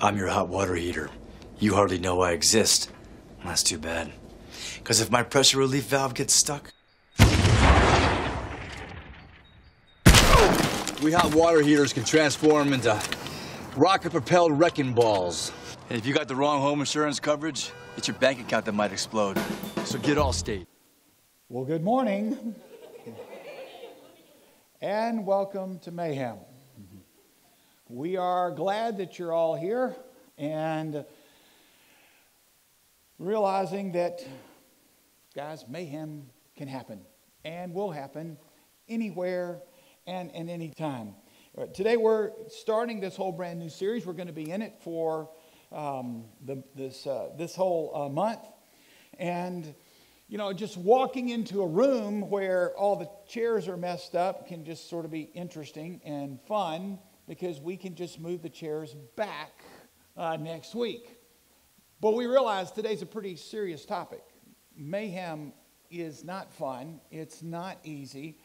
I'm your hot water heater. You hardly know I exist. That's too bad. Because if my pressure relief valve gets stuck, We hot water heaters can transform into rocket propelled wrecking balls. and if you got the wrong home insurance coverage, it's your bank account that might explode. So get Allstate. Well, good morning. and welcome to Mayhem. We are glad that you're all here and realizing that, guys, mayhem can happen and will happen anywhere and at any time. Uh, Today we're starting this whole brand new series. We're going to be in it for um, the, this, uh, this whole uh, month. And, you know, just walking into a room where all the chairs are messed up can just sort of be interesting and fun because we can just move the chairs back uh, next week. But we realize today's a pretty serious topic. Mayhem is not fun, it's not easy.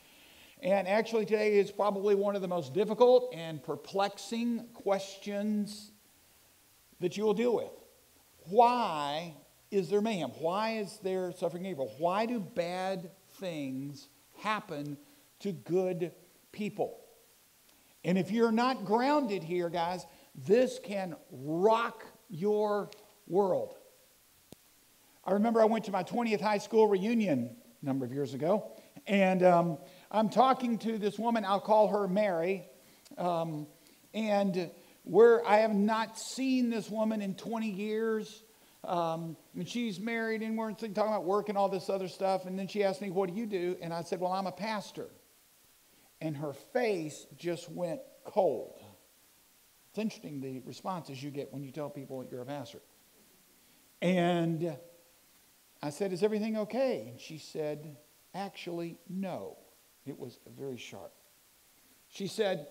And actually, today is probably one of the most difficult and perplexing questions that you will deal with. Why is there mayhem? Why is there suffering evil? Why do bad things happen to good people? And if you're not grounded here, guys, this can rock your world. I remember I went to my 20th high school reunion a number of years ago, and um, I'm talking to this woman, I'll call her Mary, um, and where I have not seen this woman in 20 years. Um, and she's married, and we're talking about work and all this other stuff. And then she asked me, What do you do? And I said, Well, I'm a pastor. And her face just went cold. It's interesting the responses you get when you tell people you're a pastor. And I said, Is everything okay? And she said, Actually, no. It was very sharp. She said,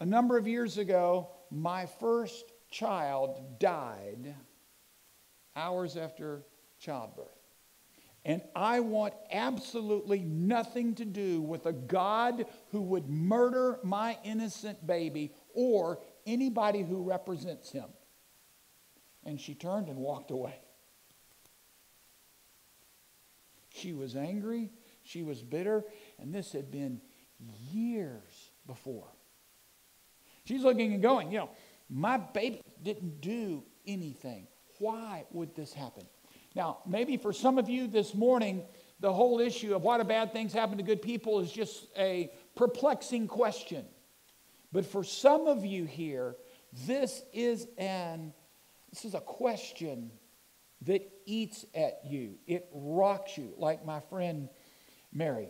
A number of years ago, my first child died hours after childbirth. And I want absolutely nothing to do with a God who would murder my innocent baby or anybody who represents him. And she turned and walked away. She was angry, she was bitter, and this had been years before. She's looking and going, you know, my baby didn't do anything. Why would this happen? Now, maybe for some of you this morning, the whole issue of why do bad things happen to good people is just a perplexing question. But for some of you here, this is an this is a question that eats at you. It rocks you, like my friend Mary.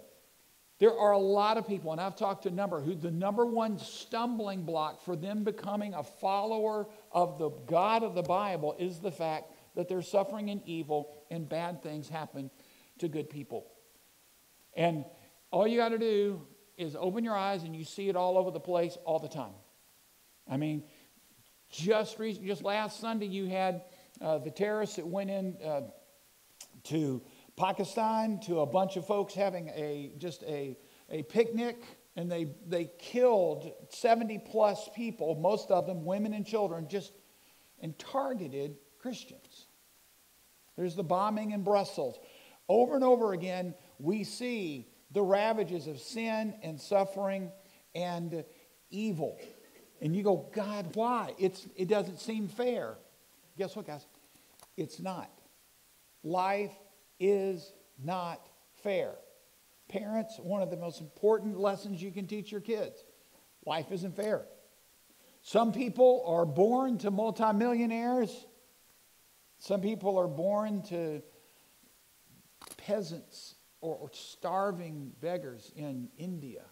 There are a lot of people, and I've talked to a number, who the number one stumbling block for them becoming a follower of the God of the Bible is the fact that they're suffering and evil and bad things happen to good people. And all you got to do is open your eyes and you see it all over the place all the time. I mean, just, just last Sunday, you had uh, the terrorists that went in uh, to Pakistan to a bunch of folks having a just a, a picnic, and they, they killed 70 plus people, most of them women and children, just and targeted Christians. There's the bombing in Brussels. Over and over again, we see the ravages of sin and suffering and evil. And you go, God, why? It's, it doesn't seem fair. Guess what, guys? It's not. Life is not fair. Parents, one of the most important lessons you can teach your kids life isn't fair. Some people are born to multimillionaires, some people are born to peasants or, or starving beggars in India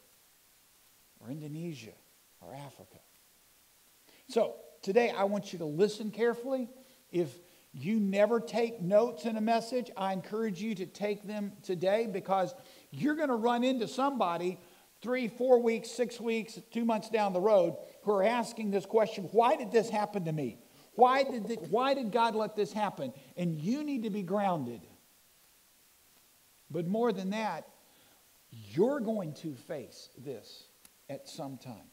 or Indonesia or Africa. So, today I want you to listen carefully. If you never take notes in a message, I encourage you to take them today because you're going to run into somebody three, four weeks, six weeks, two months down the road who are asking this question Why did this happen to me? Why did, the, why did God let this happen? And you need to be grounded. But more than that, you're going to face this at some time.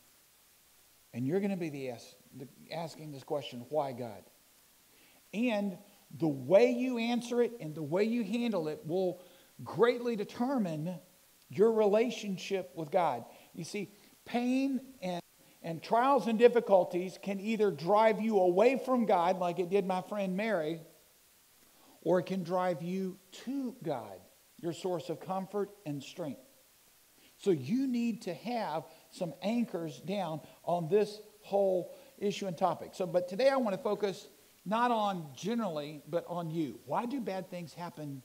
And you're going to be the, the asking this question why God? And the way you answer it and the way you handle it will greatly determine your relationship with God. You see, pain and, and trials and difficulties can either drive you away from God, like it did my friend Mary, or it can drive you to God, your source of comfort and strength. So you need to have some anchors down on this whole issue and topic. So, but today I want to focus not on generally, but on you. Why do bad things happen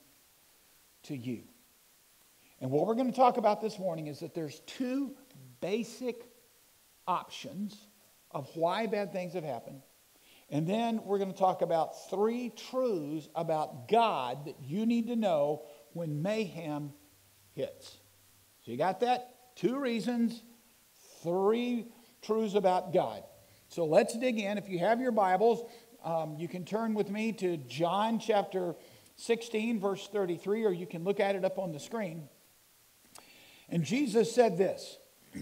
to you? And what we're going to talk about this morning is that there's two basic options of why bad things have happened. And then we're going to talk about three truths about God that you need to know when mayhem hits. So you got that? Two reasons, three truths about God. So let's dig in. If you have your Bibles, um, you can turn with me to John chapter 16, verse 33, or you can look at it up on the screen. And Jesus said this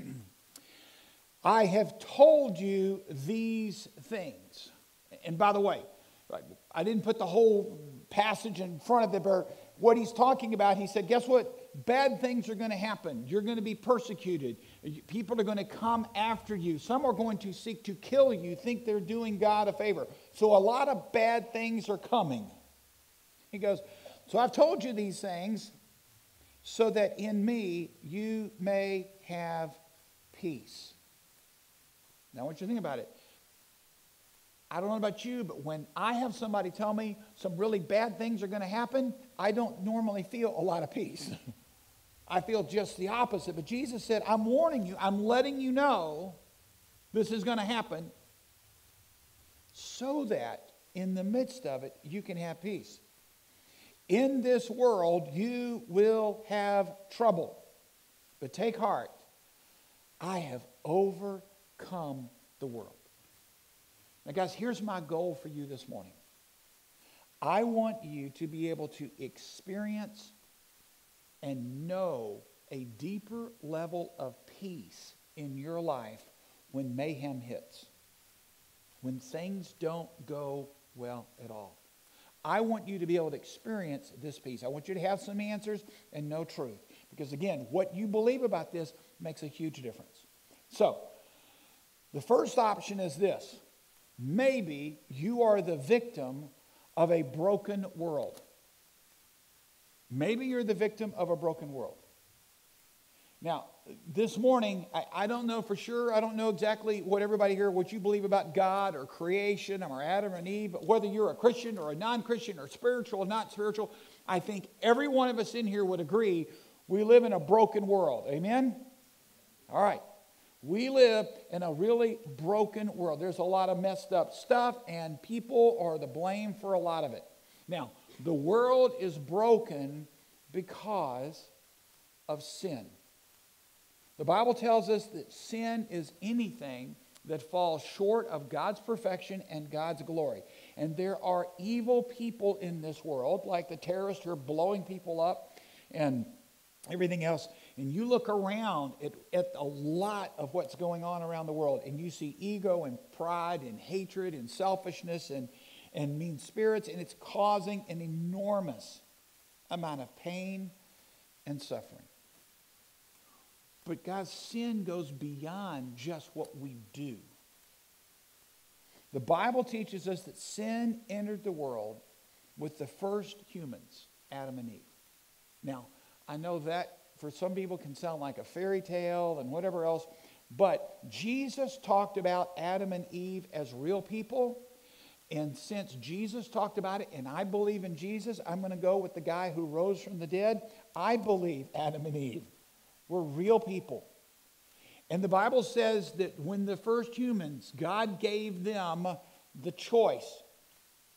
I have told you these things. And by the way, I didn't put the whole passage in front of it, but what he's talking about, he said, guess what? Bad things are going to happen. You're going to be persecuted. People are going to come after you. Some are going to seek to kill you, think they're doing God a favor. So a lot of bad things are coming. He goes, So I've told you these things so that in me you may have peace. Now, I want you to think about it. I don't know about you, but when I have somebody tell me some really bad things are going to happen, I don't normally feel a lot of peace. I feel just the opposite. But Jesus said, I'm warning you, I'm letting you know this is going to happen so that in the midst of it, you can have peace. In this world, you will have trouble. But take heart, I have overcome the world. Now, guys, here's my goal for you this morning. I want you to be able to experience and know a deeper level of peace in your life when mayhem hits, when things don't go well at all. I want you to be able to experience this peace. I want you to have some answers and know truth. Because again, what you believe about this makes a huge difference. So, the first option is this maybe you are the victim of a broken world. Maybe you're the victim of a broken world. Now, this morning, I, I, don't know for sure. I don't know exactly what everybody here, what you believe about God or creation or Adam and Eve, but whether you're a Christian or a non Christian or spiritual or not spiritual, I think every one of us in here would agree we live in a broken world. Amen? All right. We live in a really broken world. There's a lot of messed up stuff, and people are the blame for a lot of it. Now, the world is broken because of sin. The Bible tells us that sin is anything that falls short of God's perfection and God's glory. And there are evil people in this world, like the terrorists who are blowing people up and everything else. And you look around at, at a lot of what's going on around the world, and you see ego and pride and hatred and selfishness and, and mean spirits, and it's causing an enormous amount of pain and suffering. But God's sin goes beyond just what we do. The Bible teaches us that sin entered the world with the first humans, Adam and Eve. Now, I know that for some people can sound like a fairy tale and whatever else, but Jesus talked about Adam and Eve as real people. And since Jesus talked about it, and I believe in Jesus, I'm going to go with the guy who rose from the dead. I believe Adam and Eve were real people. And the Bible says that when the first humans, God gave them the choice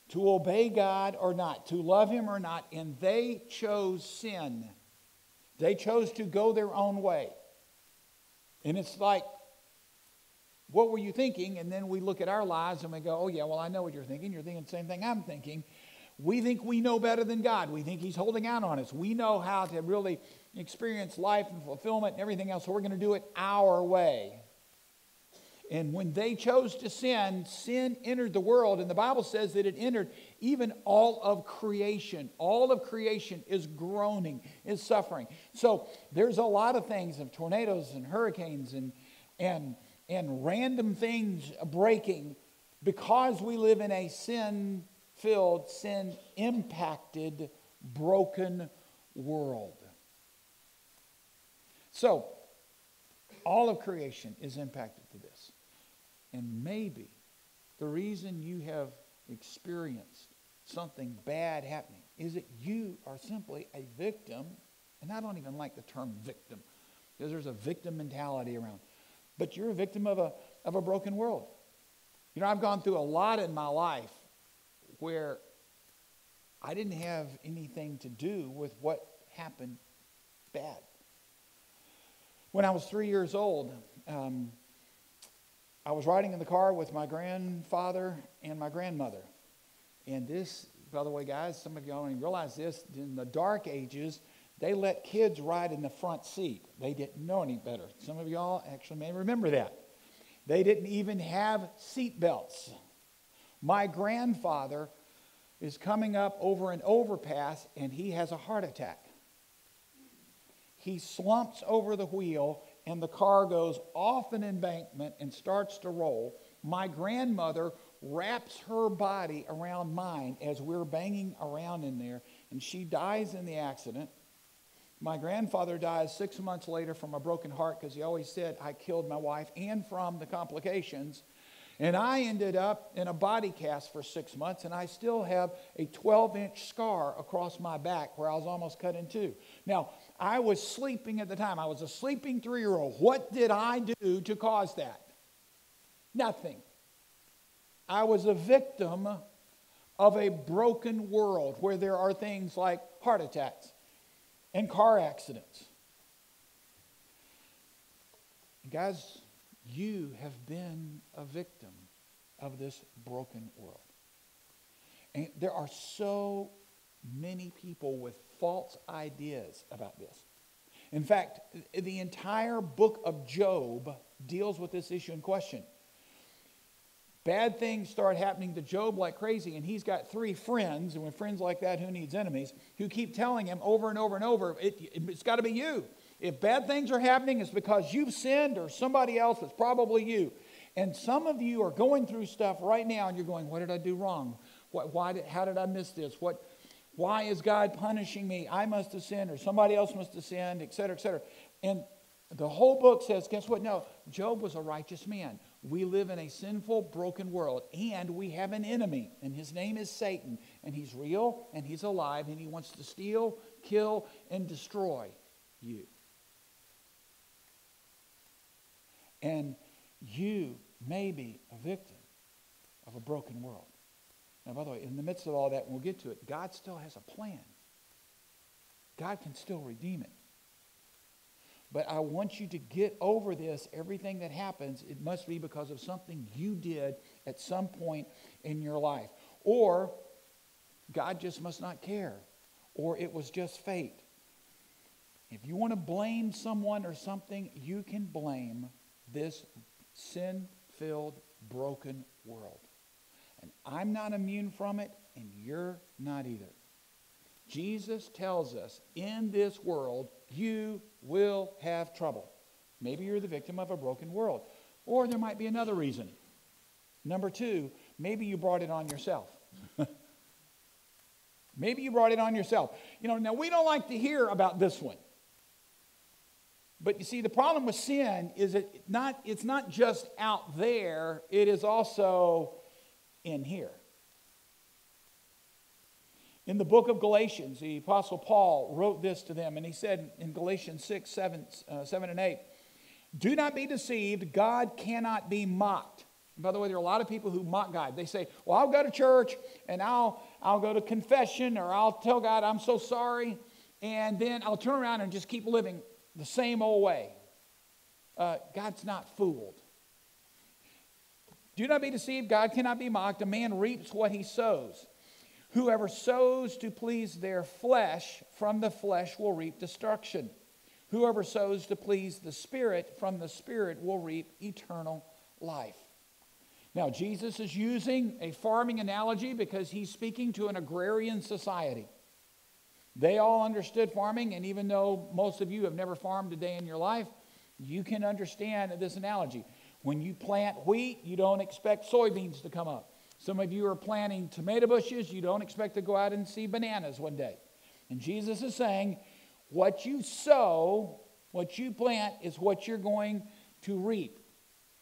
to obey God or not, to love Him or not, and they chose sin. They chose to go their own way. And it's like, what were you thinking? And then we look at our lives and we go, oh, yeah, well, I know what you're thinking. You're thinking the same thing I'm thinking. We think we know better than God. We think He's holding out on us. We know how to really experience life and fulfillment and everything else, so we're going to do it our way. And when they chose to sin, sin entered the world. And the Bible says that it entered even all of creation. All of creation is groaning, is suffering. So there's a lot of things of tornadoes and hurricanes and, and, and random things breaking because we live in a sin filled, sin impacted, broken world. So, all of creation is impacted to this. And maybe the reason you have experienced something bad happening is that you are simply a victim. And I don't even like the term victim because there's a victim mentality around. But you're a victim of a, of a broken world. You know, I've gone through a lot in my life where I didn't have anything to do with what happened bad. When I was three years old, um, I was riding in the car with my grandfather and my grandmother. And this, by the way, guys, some of y'all don't even realize this. In the dark ages, they let kids ride in the front seat. They didn't know any better. Some of y'all actually may remember that. They didn't even have seat belts. My grandfather is coming up over an overpass and he has a heart attack. He slumps over the wheel and the car goes off an embankment and starts to roll. My grandmother wraps her body around mine as we're banging around in there, and she dies in the accident. My grandfather dies six months later from a broken heart because he always said, I killed my wife, and from the complications. And I ended up in a body cast for six months, and I still have a 12 inch scar across my back where I was almost cut in two. Now, I was sleeping at the time. I was a sleeping three year old. What did I do to cause that? Nothing. I was a victim of a broken world where there are things like heart attacks and car accidents. guys, you have been a victim of this broken world. And there are so many people with false ideas about this. In fact, the entire book of Job deals with this issue in question. Bad things start happening to Job like crazy, and he's got three friends, and with friends like that, who needs enemies, who keep telling him over and over and over, it, has got to be you. If bad things are happening, it's because you've sinned or somebody else, it's probably you. And some of you are going through stuff right now, and you're going, What did I do wrong? What, why did, how did I miss this? What, why is God punishing me? I must have sinned, or somebody else must have sinned, et cetera, et cetera. And the whole book says, guess what? No, Job was a righteous man. We live in a sinful, broken world, and we have an enemy, and his name is Satan. And he's real, and he's alive, and he wants to steal, kill, and destroy you. And you may be a victim of a broken world. Now, by the way, in the midst of all that, we'll get to it, God still has a plan. God can still redeem it. But I want you to get over this. Everything that happens, it must be because of something you did at some point in your life. Or God just must not care. Or it was just fate. If you want to blame someone or something, you can blame this sin filled, broken world. And I'm not immune from it, and you're not either. Jesus tells us in this world, you will have trouble. Maybe you're the victim of a broken world. Or there might be another reason. Number two, maybe you brought it on yourself. maybe you brought it on yourself. You know, now we don't like to hear about this one. But you see, the problem with sin is it not, it's not just out there, it is also in here. In the book of Galatians, the Apostle Paul wrote this to them, and he said in Galatians 6, 7, uh, 7 and 8, Do not be deceived, God cannot be mocked. And by the way, there are a lot of people who mock God. They say, Well, I'll go to church and I'll, I'll go to confession or I'll tell God I'm so sorry, and then I'll turn around and just keep living the same old way. Uh, God's not fooled. Do not be deceived. God cannot be mocked. A man reaps what he sows. Whoever sows to please their flesh, from the flesh will reap destruction. Whoever sows to please the Spirit, from the Spirit will reap eternal life. Now, Jesus is using a farming analogy because he's speaking to an agrarian society. They all understood farming, and even though most of you have never farmed a day in your life, you can understand this analogy. When you plant wheat, you don't expect soybeans to come up. Some of you are planting tomato bushes, you don't expect to go out and see bananas one day. And Jesus is saying, what you sow, what you plant, is what you're going to reap.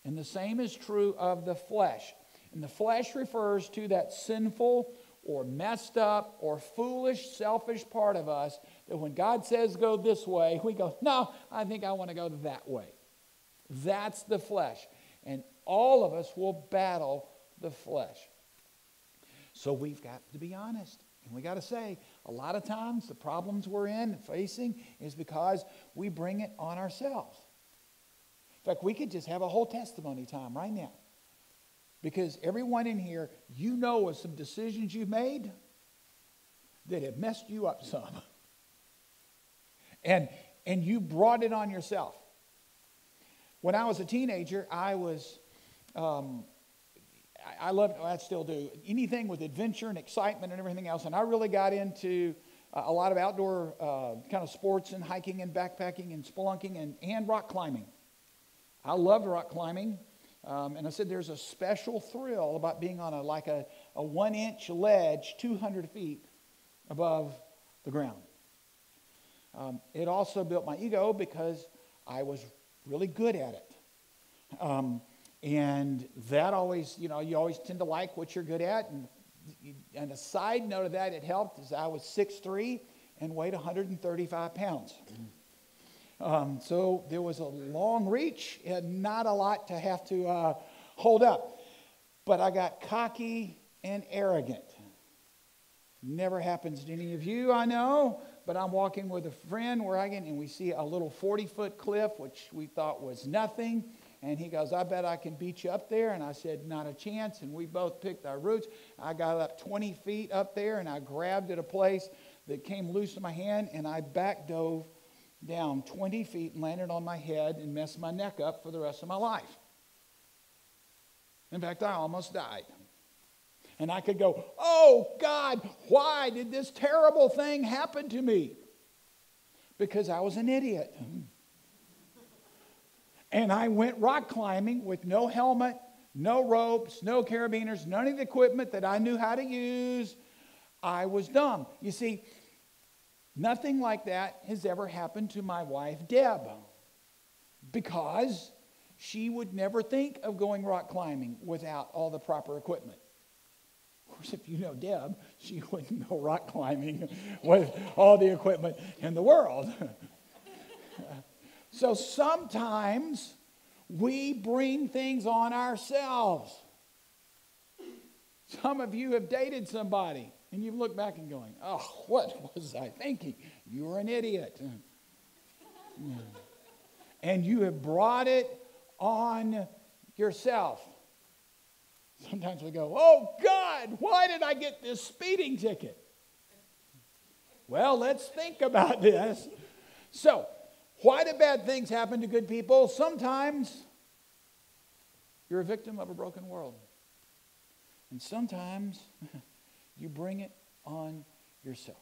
And the same is true of the flesh. And the flesh refers to that sinful or messed up or foolish, selfish part of us that when God says go this way, we go, no, I think I want to go that way. That's the flesh. And all of us will battle the flesh. So we've got to be honest. And we got to say, a lot of times the problems we're in facing is because we bring it on ourselves. In fact, we could just have a whole testimony time right now. Because everyone in here, you know of some decisions you've made that have messed you up some. And, and you brought it on yourself. When I was a teenager, I was, um, I, I loved, I still do, anything with adventure and excitement and everything else. And I really got into a lot of outdoor uh, kind of sports and hiking and backpacking and spelunking and, and rock climbing. I loved rock climbing. Um, and I said there's a special thrill about being on a like a, a one inch ledge 200 feet above the ground. Um, it also built my ego because I was really good at it. Um, and that always, you know, you always tend to like what you're good at. And, and a side note of that, it helped, is I was 6'3 and weighed 135 pounds. Um, so there was a long reach and not a lot to have to uh, hold up. But I got cocky and arrogant. Never happens to any of you, I know. But I'm walking with a friend where I and we see a little 40 foot cliff, which we thought was nothing. And he goes, I bet I can beat you up there. And I said, Not a chance. And we both picked our routes. I got up 20 feet up there and I grabbed at a place that came loose in my hand and I back dove down 20 feet and landed on my head and messed my neck up for the rest of my life. In fact, I almost died. And I could go, Oh God, why did this terrible thing happen to me? Because I was an idiot. And I went rock climbing with no helmet, no ropes, no carabiners, none of the equipment that I knew how to use. I was dumb. You see, Nothing like that has ever happened to my wife, Deb, because she would never think of going rock climbing without all the proper equipment. Of course, if you know Deb, she wouldn't go rock climbing with all the equipment in the world. so sometimes we bring things on ourselves. Some of you have dated somebody and you look back and going, oh, what was I thinking? You were an idiot. and you have brought it on yourself. Sometimes we go, oh God, why did I get this speeding ticket? Well, let's think about this. So, why do bad things happen to good people? Sometimes you're a victim of a broken world. And sometimes You bring it on yourself.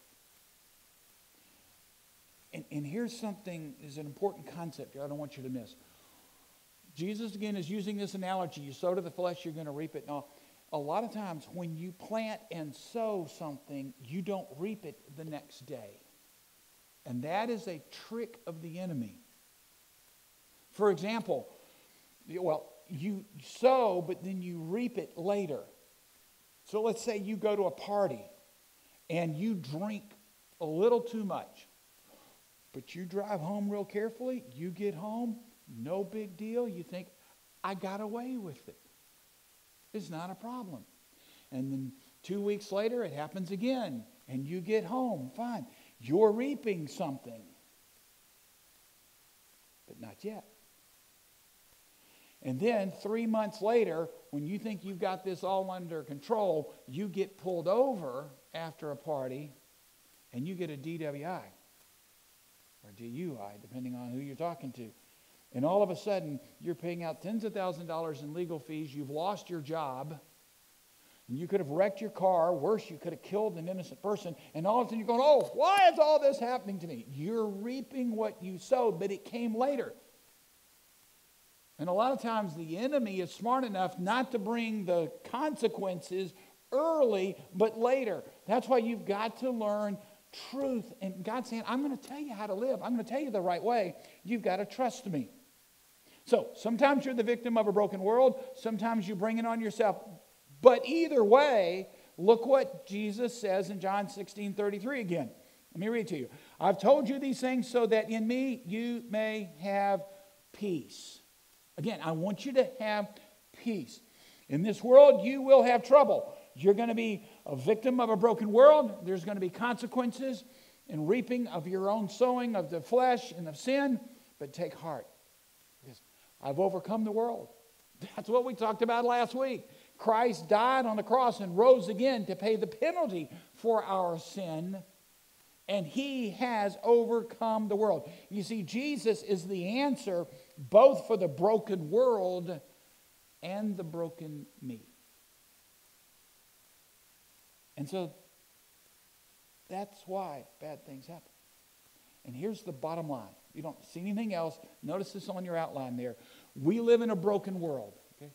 And, and here's something is an important concept I don't want you to miss. Jesus again is using this analogy. You sow to the flesh, you're going to reap it. Now, a lot of times when you plant and sow something, you don't reap it the next day. And that is a trick of the enemy. For example, well, you sow, but then you reap it later. So let's say you go to a party and you drink a little too much, but you drive home real carefully. You get home, no big deal. You think, I got away with it. It's not a problem. And then two weeks later, it happens again, and you get home, fine. You're reaping something, but not yet. And then three months later, when you think you've got this all under control, you get pulled over after a party and you get a DWI or DUI, depending on who you're talking to. And all of a sudden, you're paying out tens of thousands of dollars in legal fees. You've lost your job. And you could have wrecked your car. Worse, you could have killed an innocent person. And all of a sudden, you're going, oh, why is all this happening to me? You're reaping what you sowed, but it came later. And a lot of times, the enemy is smart enough not to bring the consequences early, but later. That's why you've got to learn truth. And God's saying, I'm going to tell you how to live, I'm going to tell you the right way. You've got to trust me. So sometimes you're the victim of a broken world, sometimes you bring it on yourself. But either way, look what Jesus says in John 16 33 again. Let me read to you. I've told you these things so that in me you may have peace. Again, I want you to have peace. In this world, you will have trouble. You're going to be a victim of a broken world. There's going to be consequences and reaping of your own sowing of the flesh and of sin. But take heart. because I've overcome the world. That's what we talked about last week. Christ died on the cross and rose again to pay the penalty for our sin, and he has overcome the world. You see, Jesus is the answer both for the broken world and the broken me. And so that's why bad things happen. And here's the bottom line you don't see anything else. Notice this on your outline there. We live in a broken world, okay?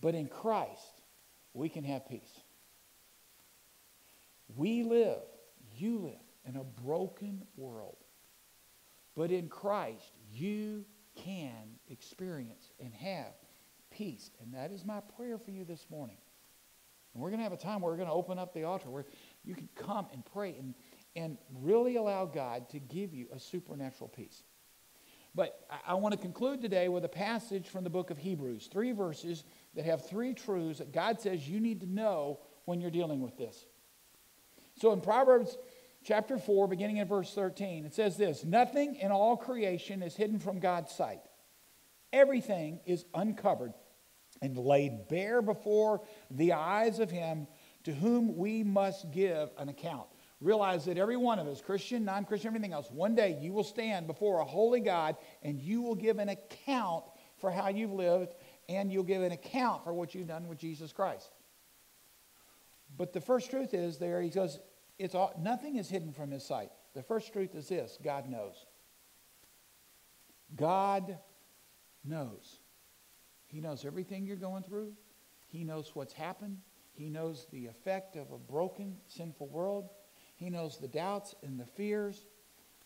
But in Christ, we can have peace. We live, you live in a broken world. But in Christ, you can experience and have peace. And that is my prayer for you this morning. And we're going to have a time where we're going to open up the altar where you can come and pray and, and really allow God to give you a supernatural peace. But I, I want to conclude today with a passage from the book of Hebrews, three verses that have three truths that God says you need to know when you're dealing with this. So in Proverbs chapter 4, beginning in verse 13, it says this Nothing in all creation is hidden from God's sight, everything is uncovered and laid bare before the eyes of Him to whom we must give an account. Realize that every one of us, Christian, non Christian, everything else, one day you will stand before a holy God and you will give an account for how you've lived and you'll give an account for what you've done with Jesus Christ. But the first truth is there, he says, it's all, nothing is hidden from his sight. The first truth is this God knows. God knows. He knows everything you're going through, He knows what's happened, He knows the effect of a broken, sinful world. He knows the doubts and the fears.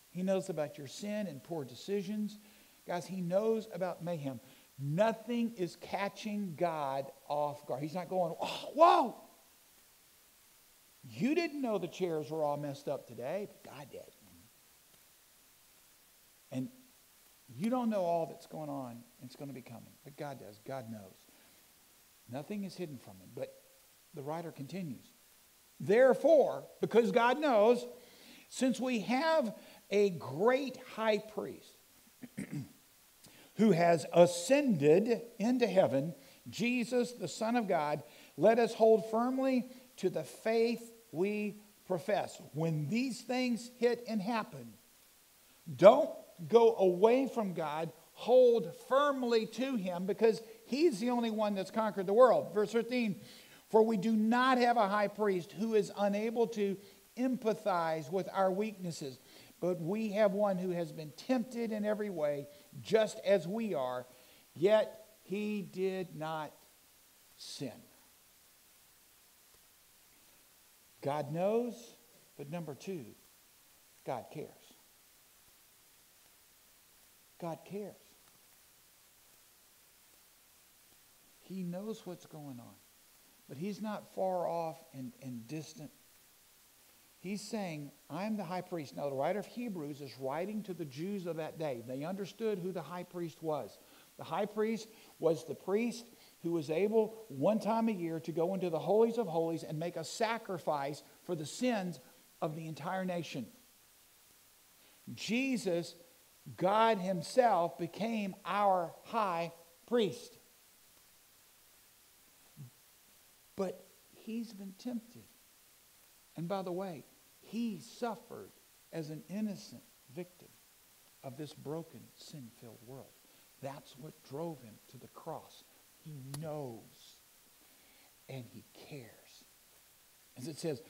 He knows about your sin and poor decisions. Guys, He knows about mayhem. Nothing is catching God off guard. He's not going, oh, whoa. You didn't know the chairs were all messed up today, but God did. And you don't know all that's going on. It's going to be coming. But God does. God knows. Nothing is hidden from him. But the writer continues. Therefore, because God knows, since we have a great high priest who has ascended into heaven, Jesus, the Son of God, let us hold firmly to the faith we profess. When these things hit and happen, don't go away from God. Hold firmly to Him because He's the only one that's conquered the world. Verse 13 For we do not have a high priest who is unable to empathize with our weaknesses, but we have one who has been tempted in every way, just as we are, yet he did not sin. God knows, but number two, God cares. God cares. He knows what's going on, but He's not far off and, and distant. He's saying, I'm the high priest. Now, the writer of Hebrews is writing to the Jews of that day. They understood who the high priest was. The high priest was the priest who was able one time a year to go into the holies of holies and make a sacrifice for the sins of the entire nation. Jesus God Himself became our high priest. But He's been tempted. And by the way, He suffered as an innocent victim of this broken, sin filled world. That's what drove him to the cross. He knows and he cares. As it says,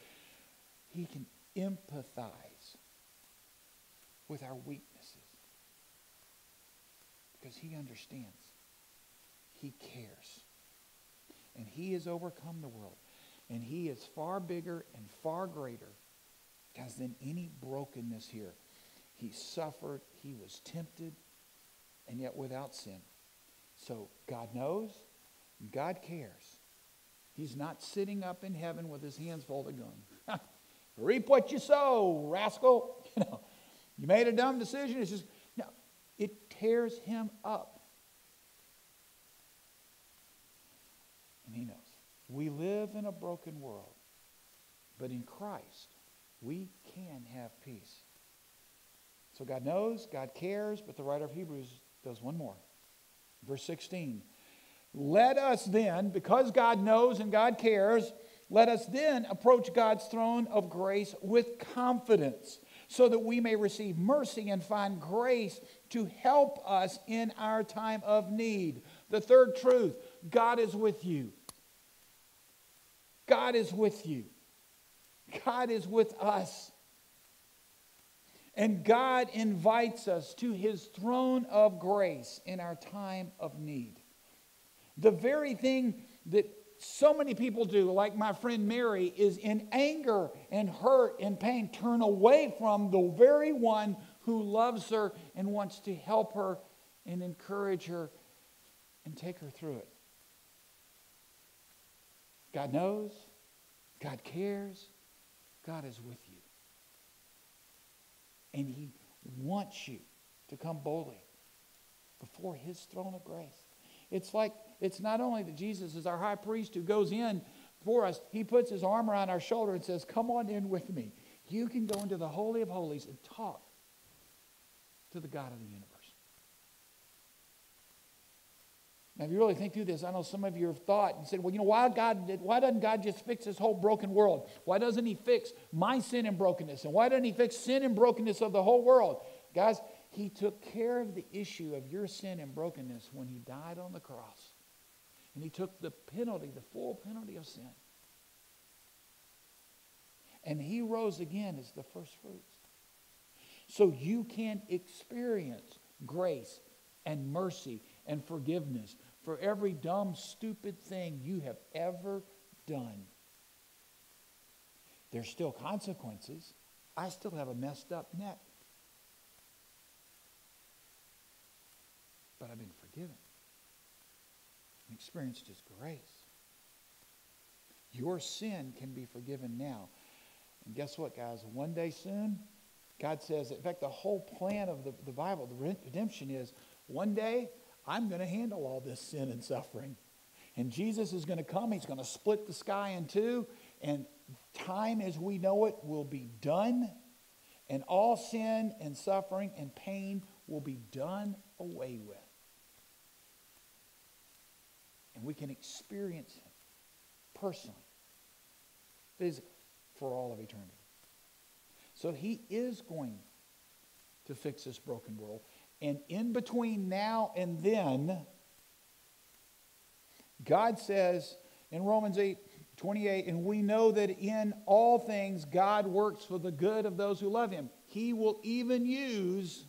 he can empathize with our weaknesses because he understands. He cares. And he has overcome the world. And he is far bigger and far greater, guys, than any brokenness here. He suffered, he was tempted, and yet without sin. So God knows, God cares. He's not sitting up in heaven with his hands folded going, reap what you sow, rascal. You know, you made a dumb decision. It's just, no, it tears him up. And he knows. We live in a broken world, but in Christ, we can have peace. So God knows, God cares, but the writer of Hebrews does one more. Verse 16. Let us then, because God knows and God cares, let us then approach God's throne of grace with confidence so that we may receive mercy and find grace to help us in our time of need. The third truth God is with you. God is with you. God is with us. And God invites us to his throne of grace in our time of need. The very thing that so many people do, like my friend Mary, is in anger and hurt and pain, turn away from the very one who loves her and wants to help her and encourage her and take her through it. God knows, God cares, God is with you. And He wants you to come boldly before His throne of grace. It's like, it's not only that Jesus is our high priest who goes in for us, He puts His arm around our shoulder and says, Come on in with me. You can go into the Holy of Holies and talk to the God of the universe. Now, if you really think through this, I know some of you have thought and said, well, you know, why, God did, why doesn't God just fix this whole broken world? Why doesn't He fix my sin and brokenness? And why doesn't He fix sin and brokenness of the whole world? Guys, He took care of the issue of your sin and brokenness when He died on the cross. And He took the penalty, the full penalty of sin. And He rose again as the first fruits. So you can experience grace and mercy and forgiveness for every dumb, stupid thing you have ever done. There's still consequences. I still have a messed up neck. But I've been forgiven and experienced His grace. Your sin can be forgiven now. And guess what, guys? One day soon, God says, in fact, the whole plan of the, the Bible, the redemption is one day I'm going to handle all this sin and suffering. And Jesus is going to come. He's going to split the sky in two. And time as we know it will be done. And all sin and suffering and pain will be done away with. And we can experience Him personally, physically, for all of eternity. So He is going to fix this broken world. And in between now and then, God says in Romans 8 28, and we know that in all things God works for the good of those who love him. He will even use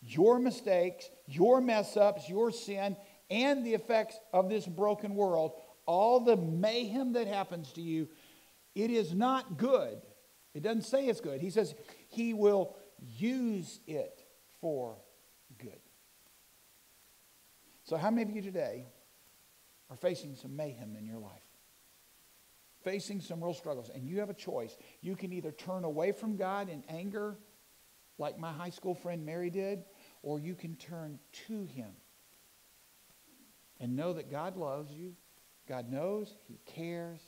your mistakes, your mess ups, your sin, and the effects of this broken world, all the mayhem that happens to you. It is not good. It doesn't say it's good. He says he will use it for good. So, how many of you today are facing some mayhem in your life? Facing some real struggles, and you have a choice. You can either turn away from God in anger, like my high school friend Mary did, or you can turn to Him and know that God loves you, God knows, He cares,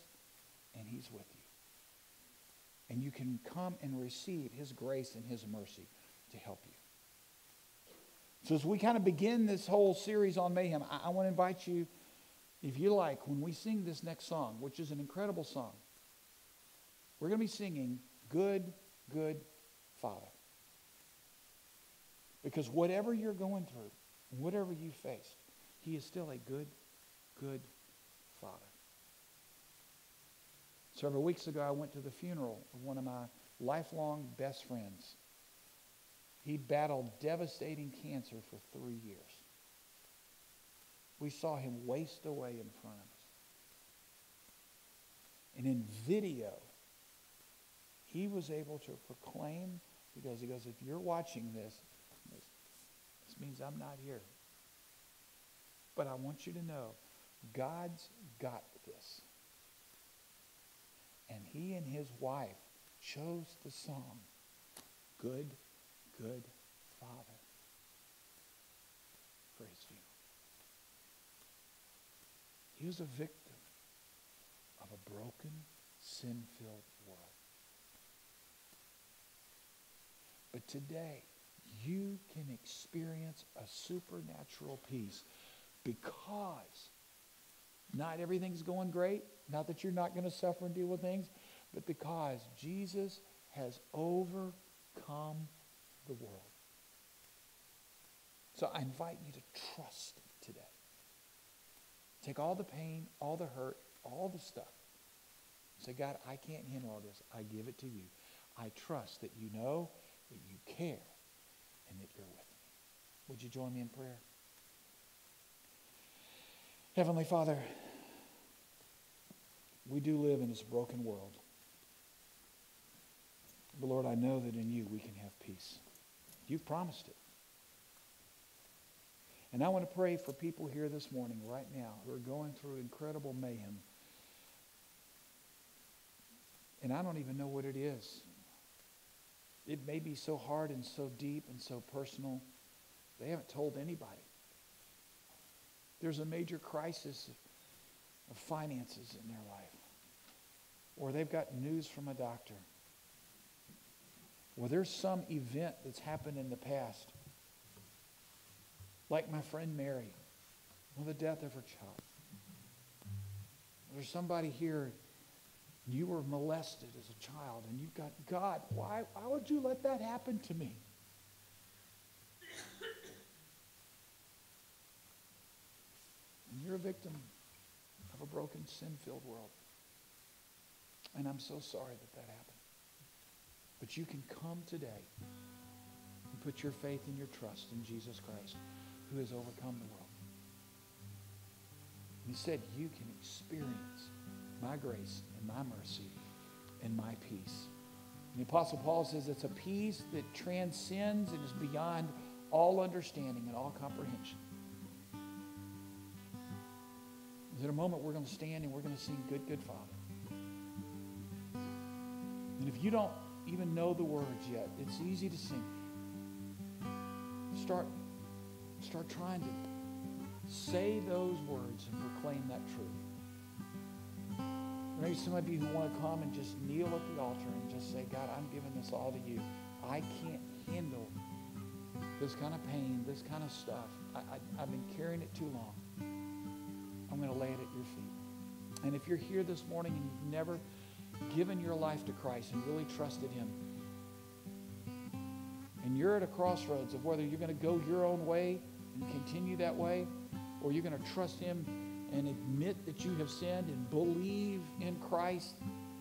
and He's with you. And you can come and receive His grace and His mercy to help you. So, as we kind of begin this whole series on mayhem, I, I want to invite you, if you like, when we sing this next song, which is an incredible song, we're going to be singing Good, Good Father. Because whatever you're going through, whatever you face, He is still a good, good Father. Several weeks ago, I went to the funeral of one of my lifelong best friends. He battled devastating cancer for three years. We saw him waste away in front of us. And in video, he was able to proclaim, because he goes, if you're watching this, this means I'm not here. But I want you to know God's got this. And he and his wife chose the song, Good, Good Father, for his funeral. He was a victim of a broken, sin filled world. But today, you can experience a supernatural peace because not everything's going great. Not that you're not going to suffer and deal with things, but because Jesus has overcome the world. So I invite you to trust today. Take all the pain, all the hurt, all the stuff. Say, God, I can't handle all this. I give it to you. I trust that you know, that you care, and that you're with me. Would you join me in prayer? Heavenly Father, we do live in this broken world. But Lord, I know that in you we can have peace. You've promised it. And I want to pray for people here this morning, right now, who are going through incredible mayhem. And I don't even know what it is. It may be so hard and so deep and so personal. They haven't told anybody. There's a major crisis of finances in their life. Or they've got news from a doctor. Or there's some event that's happened in the past. Like my friend Mary, or the death of her child. There's somebody here, you were molested as a child, and you've got, God, why, why would you let that happen to me? And you're a victim of a broken, sin filled world. And I'm so sorry that that happened. But you can come today and put your faith and your trust in Jesus Christ, who has overcome the world. He said, You can experience my grace and my mercy and my peace. And the Apostle Paul says it's a peace that transcends and is beyond all understanding and all comprehension. In a moment, we're going to stand and we're going to sing Good, Good Father. And if you don't even know the words yet, it's easy to sing. Start, start trying to say those words and proclaim that truth. Maybe some of you who want to come and just kneel at the altar and just say, God, I'm giving this all to you. I can't handle this kind of pain, this kind of stuff. I, I, I've been carrying it too long. I'm going to lay it at your feet. And if you're here this morning and you've never given your life to Christ and really trusted Him, and you're at a crossroads of whether you're going to go your own way and continue that way, or you're going to trust Him and admit that you have sinned and believe in Christ,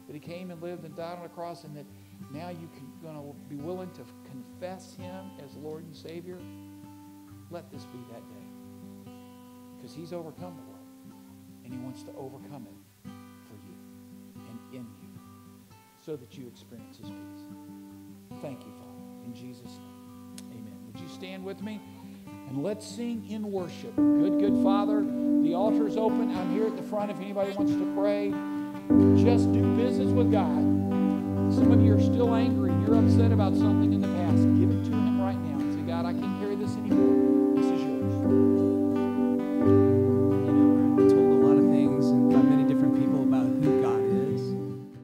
that He came and lived and died on the cross, and that now you're going to be willing to confess Him as Lord and Savior, let this be that day. Because He's overcome the world and he wants to overcome it so that you experience his peace. Thank you, Father. In Jesus' name, amen. Would you stand with me? And let's sing in worship. Good, good Father. The altar is open. I'm here at the front if anybody wants to pray. Just do business with God. Some of you are still angry. You're upset about something in the